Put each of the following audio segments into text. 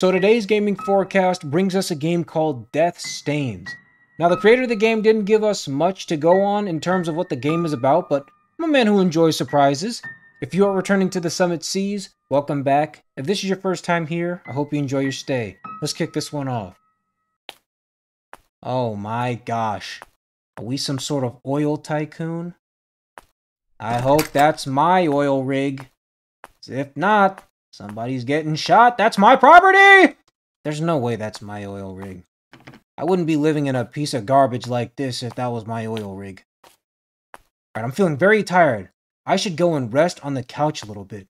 So today's gaming forecast brings us a game called Death Stains. Now the creator of the game didn't give us much to go on in terms of what the game is about, but I'm a man who enjoys surprises. If you are returning to the Summit Seas, welcome back. If this is your first time here, I hope you enjoy your stay. Let's kick this one off. Oh my gosh. Are we some sort of oil tycoon? I hope that's my oil rig. If not, Somebody's getting shot. That's my property! There's no way that's my oil rig. I wouldn't be living in a piece of garbage like this if that was my oil rig. Alright, I'm feeling very tired. I should go and rest on the couch a little bit.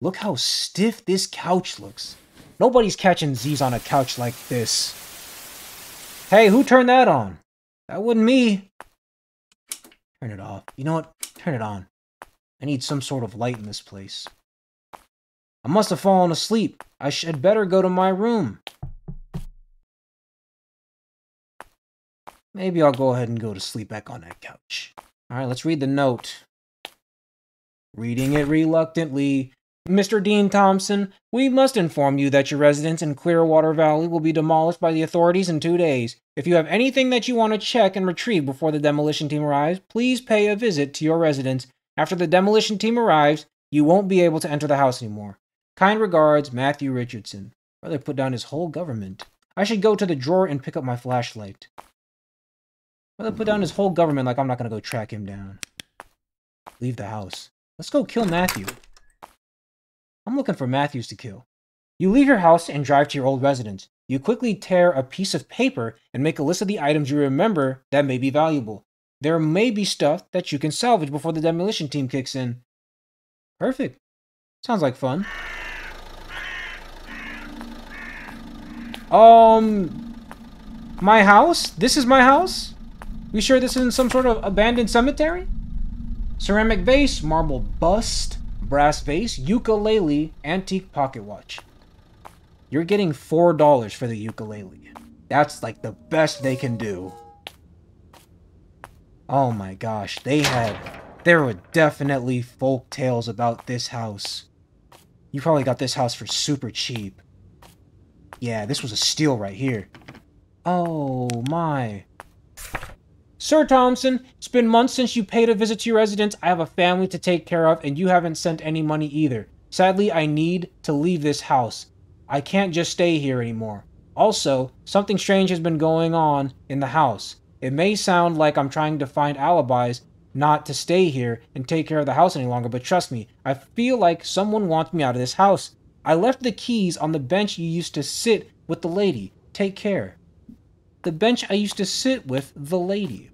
Look how stiff this couch looks. Nobody's catching Z's on a couch like this. Hey, who turned that on? That wasn't me. Turn it off. You know what? Turn it on. I need some sort of light in this place. I must have fallen asleep. I should better go to my room. Maybe I'll go ahead and go to sleep back on that couch. Alright, let's read the note. Reading it reluctantly. Mr. Dean Thompson, we must inform you that your residence in Clearwater Valley will be demolished by the authorities in two days. If you have anything that you want to check and retrieve before the demolition team arrives, please pay a visit to your residence. After the demolition team arrives, you won't be able to enter the house anymore. Kind regards, Matthew Richardson. Brother put down his whole government. I should go to the drawer and pick up my flashlight. Brother put down his whole government like I'm not gonna go track him down. Leave the house. Let's go kill Matthew. I'm looking for Matthews to kill. You leave your house and drive to your old residence. You quickly tear a piece of paper and make a list of the items you remember that may be valuable. There may be stuff that you can salvage before the demolition team kicks in. Perfect. Sounds like fun. Um, my house? This is my house? We sure this isn't some sort of abandoned cemetery? Ceramic vase, marble bust, brass vase, ukulele, antique pocket watch. You're getting $4 for the ukulele. That's like the best they can do. Oh my gosh, they had... There were definitely folk tales about this house. You probably got this house for super cheap. Yeah, this was a steal right here. Oh, my. Sir Thompson, it's been months since you paid a visit to your residence. I have a family to take care of, and you haven't sent any money either. Sadly, I need to leave this house. I can't just stay here anymore. Also, something strange has been going on in the house. It may sound like I'm trying to find alibis not to stay here and take care of the house any longer, but trust me, I feel like someone wants me out of this house. I left the keys on the bench you used to sit with the lady. Take care. The bench I used to sit with the lady.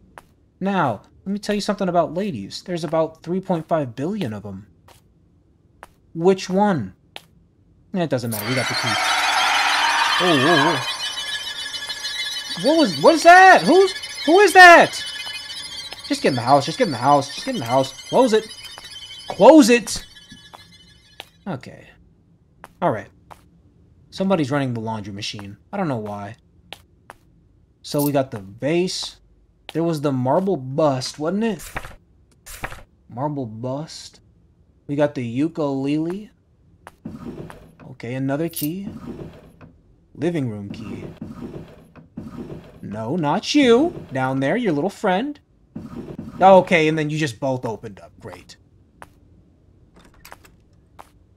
Now, let me tell you something about ladies. There's about 3.5 billion of them. Which one? It doesn't matter. We got the key. Oh, whoa, whoa. What was, what is that? Who's, who is that? Just get in the house. Just get in the house. Just get in the house. Close it. Close it! Okay. Alright. Somebody's running the laundry machine. I don't know why. So we got the vase. There was the marble bust, wasn't it? Marble bust. We got the ukulele. Okay, another key. Living room key. No, not you. Down there, your little friend. Okay, and then you just both opened up. Great.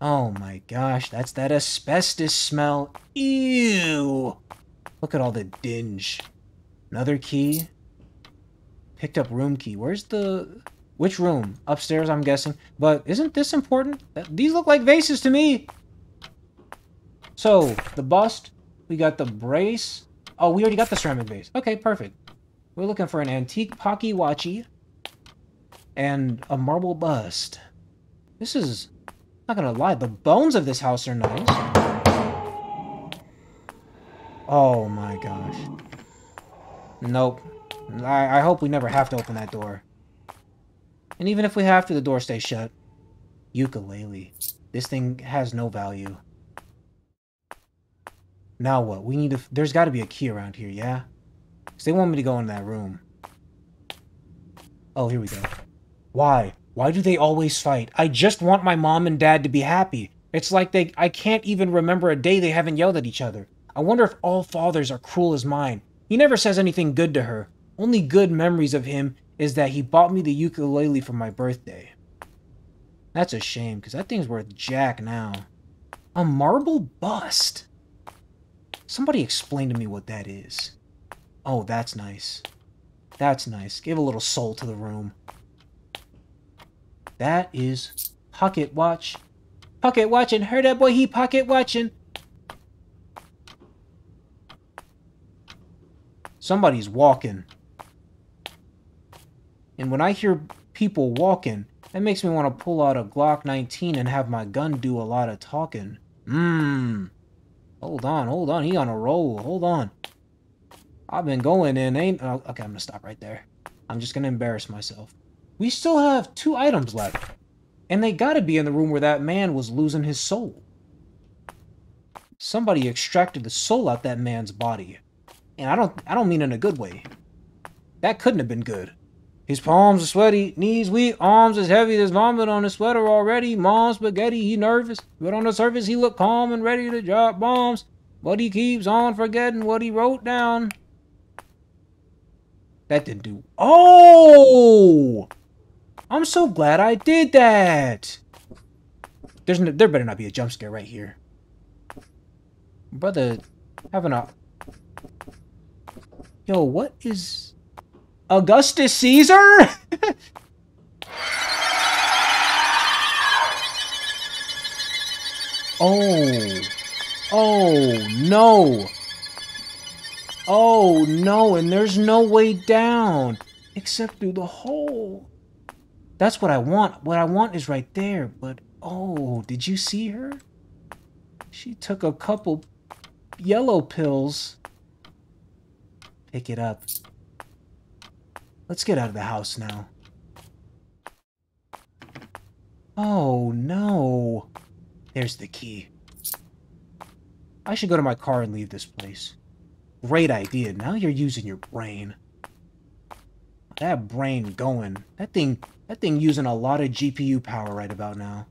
Oh my gosh, that's that asbestos smell. Ew! Look at all the dinge. Another key. Picked up room key. Where's the... Which room? Upstairs, I'm guessing. But isn't this important? These look like vases to me! So, the bust. We got the brace. Oh, we already got the ceramic vase. Okay, perfect. We're looking for an antique Pocky Watchy. And a marble bust. This is not gonna lie, the bones of this house are nice. Oh my gosh. Nope. I, I hope we never have to open that door. And even if we have to, the door stays shut. Ukulele. This thing has no value. Now what? We need to... There's got to be a key around here, yeah? Because they want me to go in that room. Oh, here we go. Why? Why do they always fight? I just want my mom and dad to be happy. It's like they I can't even remember a day they haven't yelled at each other. I wonder if all fathers are cruel as mine. He never says anything good to her. Only good memories of him is that he bought me the ukulele for my birthday. That's a shame, because that thing's worth jack now. A marble bust? Somebody explain to me what that is. Oh, that's nice. That's nice. Give a little soul to the room. That is pocket watch. Pocket watching. Heard that boy, he pocket watching. Somebody's walking. And when I hear people walking, that makes me want to pull out a Glock 19 and have my gun do a lot of talking. Mmm. Hold on, hold on. He on a roll. Hold on. I've been going in, ain't... Oh, okay, I'm gonna stop right there. I'm just gonna embarrass myself. We still have two items left. And they gotta be in the room where that man was losing his soul. Somebody extracted the soul out that man's body. And I don't I don't mean in a good way. That couldn't have been good. His palms are sweaty, knees weak, arms as heavy as vomit on his sweater already. Mom spaghetti, he nervous, but on the surface he look calm and ready to drop bombs. But he keeps on forgetting what he wrote down. That didn't do... Oh! I'm so glad I did that! There's no, there better not be a jump scare right here. Brother, having a... Yo, what is... Augustus Caesar? oh. Oh, no. Oh, no, and there's no way down. Except through the hole. That's what I want. What I want is right there. But, oh, did you see her? She took a couple yellow pills. Pick it up. Let's get out of the house now. Oh, no. There's the key. I should go to my car and leave this place. Great idea. Now you're using your brain. That brain going. That thing, that thing using a lot of GPU power right about now.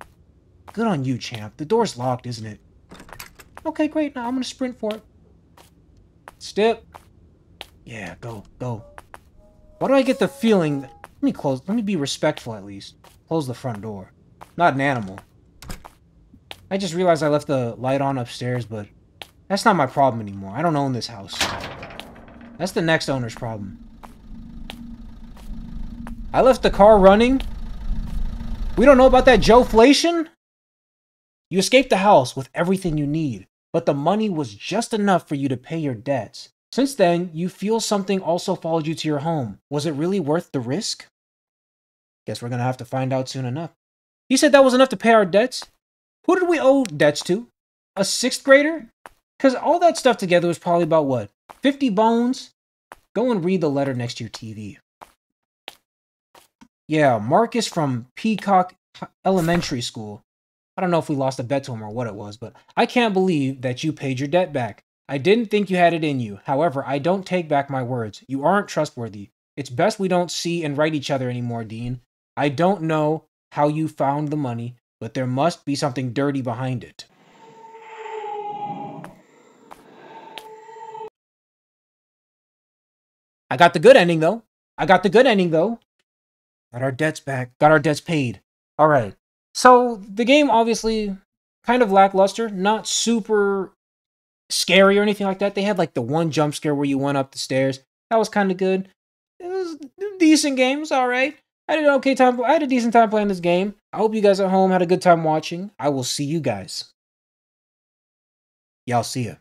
Good on you, champ. The door's locked, isn't it? Okay, great. Now I'm gonna sprint for it. Step. Yeah, go, go. Why do I get the feeling... Let me close... Let me be respectful, at least. Close the front door. Not an animal. I just realized I left the light on upstairs, but... That's not my problem anymore. I don't own this house. That's the next owner's problem. I left the car running? We don't know about that Joe Flation? You escaped the house with everything you need, but the money was just enough for you to pay your debts. Since then, you feel something also followed you to your home. Was it really worth the risk? Guess we're gonna have to find out soon enough. You said that was enough to pay our debts? Who did we owe debts to? A sixth grader? Because all that stuff together was probably about what? 50 bones? Go and read the letter next to your TV. Yeah, Marcus from Peacock Elementary School. I don't know if we lost a bet to him or what it was, but I can't believe that you paid your debt back. I didn't think you had it in you. However, I don't take back my words. You aren't trustworthy. It's best we don't see and write each other anymore, Dean. I don't know how you found the money, but there must be something dirty behind it. I got the good ending, though. I got the good ending, though. Got our debts back. Got our debts paid. All right. So the game, obviously, kind of lackluster. Not super scary or anything like that. They had like the one jump scare where you went up the stairs. That was kind of good. It was decent games, all right. I had an okay time. I had a decent time playing this game. I hope you guys at home had a good time watching. I will see you guys. Y'all see ya.